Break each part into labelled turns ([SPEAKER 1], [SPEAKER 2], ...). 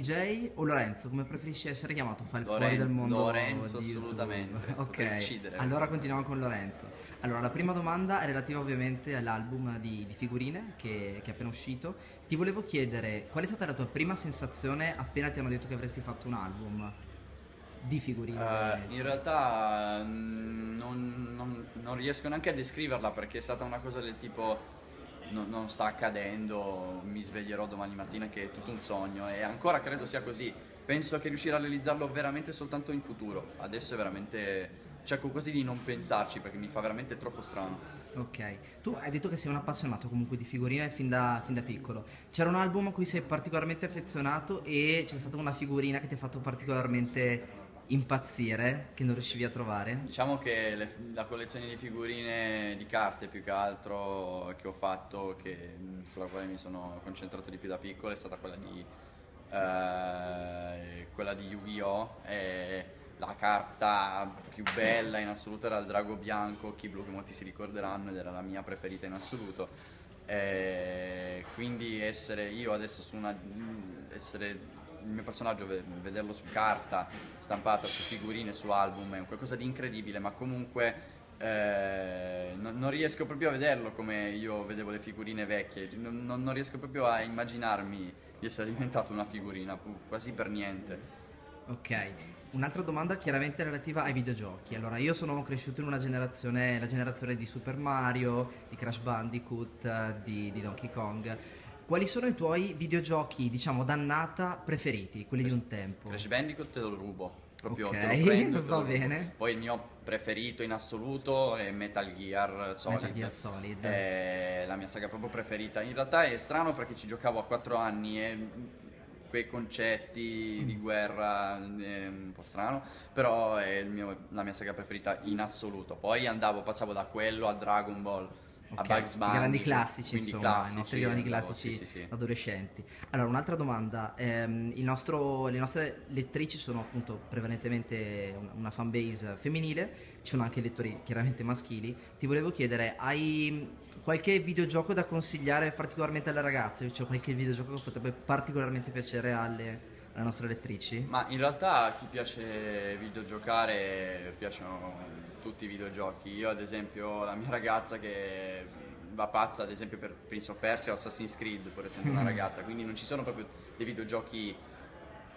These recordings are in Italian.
[SPEAKER 1] VJ o Lorenzo? Come preferisci essere chiamato? Fa il
[SPEAKER 2] Loren-
[SPEAKER 1] fuori del mondo
[SPEAKER 2] Lorenzo, assolutamente.
[SPEAKER 1] Ok, allora continuiamo con Lorenzo. Allora, la prima domanda è relativa ovviamente all'album di, di figurine che, che è appena uscito. Ti volevo chiedere qual è stata la tua prima sensazione appena ti hanno detto che avresti fatto un album di figurine?
[SPEAKER 2] Eh, in realtà mm, non, non- non riesco neanche a descriverla perché è stata una cosa del tipo no- non sta accadendo, mi sveglierò domani mattina che è tutto un sogno e ancora credo sia così. Penso che riuscirò a realizzarlo veramente soltanto in futuro. Adesso è veramente cerco quasi di non pensarci perché mi fa veramente troppo strano.
[SPEAKER 1] Ok, tu hai detto che sei un appassionato comunque di figurine fin da, fin da piccolo. C'era un album a cui sei particolarmente affezionato e c'è stata una figurina che ti ha fatto particolarmente impazzire, che non riuscivi a trovare?
[SPEAKER 2] Diciamo che le- la collezione di figurine di carte più che altro che ho fatto, che, sulla quale mi sono concentrato di più da piccolo, è stata quella di, eh, di Yu-Gi-Oh! E la carta più bella in assoluto era il drago bianco, chi blu che molti si ricorderanno ed era la mia preferita in assoluto. E quindi essere io adesso su una essere il mio personaggio ve- vederlo su carta stampata su figurine su album è qualcosa di incredibile ma comunque eh, non, non riesco proprio a vederlo come io vedevo le figurine vecchie non, non- riesco proprio a immaginarmi di essere diventato una figurina quasi per niente
[SPEAKER 1] Ok, un'altra domanda chiaramente relativa ai videogiochi. Allora, io sono cresciuto in una generazione, la generazione di Super Mario, di Crash Bandicoot, eh, di, di Donkey Kong. Quali sono i tuoi videogiochi, diciamo, dannata preferiti, quelli di un tempo?
[SPEAKER 2] Crash Bandicoot te lo rubo proprio
[SPEAKER 1] Ok,
[SPEAKER 2] te lo prendo te
[SPEAKER 1] va
[SPEAKER 2] lo
[SPEAKER 1] bene.
[SPEAKER 2] poi il mio preferito in assoluto è Metal Gear Solid
[SPEAKER 1] Metal Gear Solid.
[SPEAKER 2] è la mia saga proprio preferita in realtà è strano perché ci giocavo a 4 anni e quei concetti di guerra è un po' strano però è il mio- la mia saga preferita in assoluto poi andavo passavo da quello a Dragon Ball a
[SPEAKER 1] Ok,
[SPEAKER 2] Bugs
[SPEAKER 1] i
[SPEAKER 2] Bunny
[SPEAKER 1] grandi classici,
[SPEAKER 2] quindi
[SPEAKER 1] insomma,
[SPEAKER 2] classici,
[SPEAKER 1] i nostri grandi
[SPEAKER 2] andavo-
[SPEAKER 1] classici
[SPEAKER 2] sì, sì,
[SPEAKER 1] adolescenti. Allora, un'altra domanda, il nostro- le nostre lettrici sono appunto prevalentemente un- una fanbase femminile, ci sono anche lettori chiaramente maschili. Ti volevo chiedere, hai qualche videogioco da consigliare particolarmente alle ragazze? Cioè qualche videogioco che potrebbe particolarmente piacere alle, alle nostre lettrici?
[SPEAKER 2] Ma in realtà a chi piace videogiocare piacciono tutti i videogiochi. Io ad esempio la mia ragazza che va pazza ad esempio per Prince of Persia o Assassin's Creed pur essendo una ragazza, quindi non ci sono proprio dei videogiochi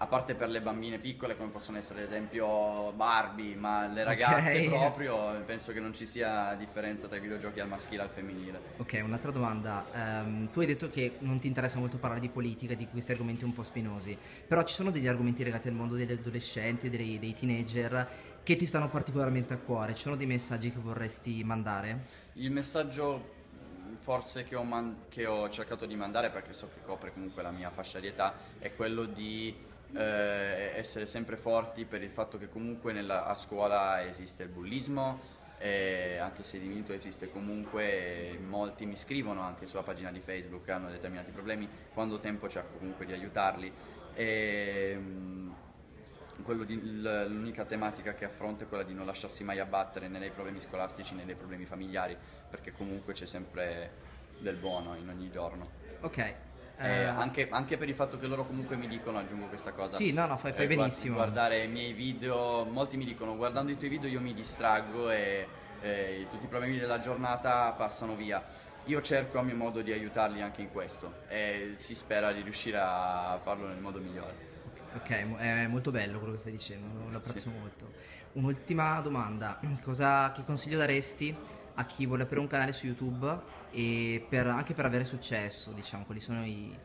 [SPEAKER 2] a parte per le bambine piccole come possono essere ad esempio Barbie, ma le ragazze
[SPEAKER 1] Ok.
[SPEAKER 2] proprio penso che non ci sia differenza tra i videogiochi al maschile e al femminile.
[SPEAKER 1] Ok, un'altra domanda. Ehm, tu hai detto che non ti interessa molto parlare di politica, di questi argomenti un po' spinosi, però ci sono degli argomenti legati al mondo degli adolescenti, dei, dei teenager, che ti stanno particolarmente a cuore. Ci sono dei messaggi che vorresti mandare?
[SPEAKER 2] Il messaggio forse che ho, man- che ho cercato di mandare, perché so che copre comunque la mia fascia di età, è quello di eh, essere sempre forti per il fatto che comunque nella- a scuola esiste il bullismo, e anche se diminuito esiste comunque, molti mi scrivono anche sulla pagina di Facebook, hanno determinati problemi, quando ho tempo cerco comunque di aiutarli. E, quello di- l'unica tematica che affronto è quella di non lasciarsi mai abbattere né dai problemi scolastici né dai problemi familiari, perché comunque c'è sempre del buono in ogni giorno.
[SPEAKER 1] Ok.
[SPEAKER 2] Eh,
[SPEAKER 1] eh,
[SPEAKER 2] anche, anche per il fatto che loro comunque mi dicono, aggiungo questa cosa.
[SPEAKER 1] Sì, no, no, fai- fai
[SPEAKER 2] eh,
[SPEAKER 1] benissimo.
[SPEAKER 2] guardare i miei video, molti mi dicono guardando i tuoi video io mi distraggo e, e tutti i problemi della giornata passano via. Io cerco a mio modo di aiutarli anche in questo e si spera di riuscire a farlo nel modo migliore.
[SPEAKER 1] Ok, è molto bello quello che stai dicendo, lo apprezzo molto. Un'ultima domanda, Cosa, che consiglio daresti a chi vuole aprire un canale su YouTube e per- anche per avere successo, diciamo, quali sono i,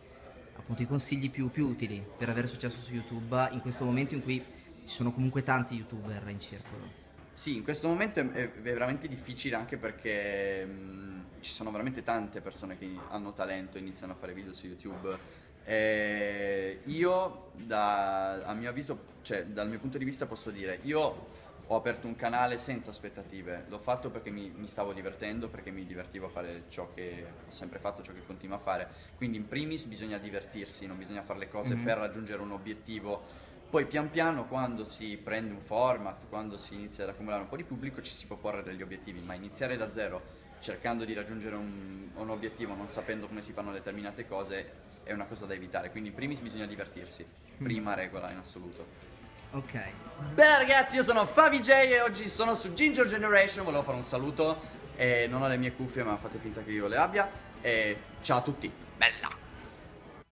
[SPEAKER 1] appunto, i consigli più, più utili per avere successo su YouTube in questo momento in cui ci sono comunque tanti YouTuber in circolo?
[SPEAKER 2] Sì, in questo momento è, è veramente difficile anche perché mh, ci sono veramente tante persone che hanno talento e iniziano a fare video su YouTube. E io, da- a mio avviso, cioè dal mio punto di vista posso dire, io ho aperto un canale senza aspettative, l'ho fatto perché mi, mi stavo divertendo, perché mi divertivo a fare ciò che ho sempre fatto, ciò che continuo a fare. Quindi in primis bisogna divertirsi, non bisogna fare le cose
[SPEAKER 1] Mhm.
[SPEAKER 2] per raggiungere un obiettivo. Poi pian piano quando si prende un format, quando si inizia ad accumulare un po' di pubblico ci si può porre degli obiettivi, ma iniziare da zero cercando di raggiungere un, un obiettivo non sapendo come si fanno determinate cose è una cosa da evitare. Quindi, in primis bisogna divertirsi. Prima regola in assoluto.
[SPEAKER 1] Ok.
[SPEAKER 2] Bene ragazzi, io sono Favi J e oggi sono su Ginger Generation, volevo fare un saluto e non ho le mie cuffie ma fate finta che io le abbia e ciao a tutti, bella!